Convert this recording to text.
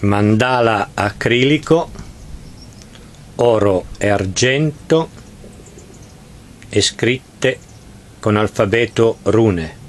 mandala acrilico, oro e argento e scritte con alfabeto rune.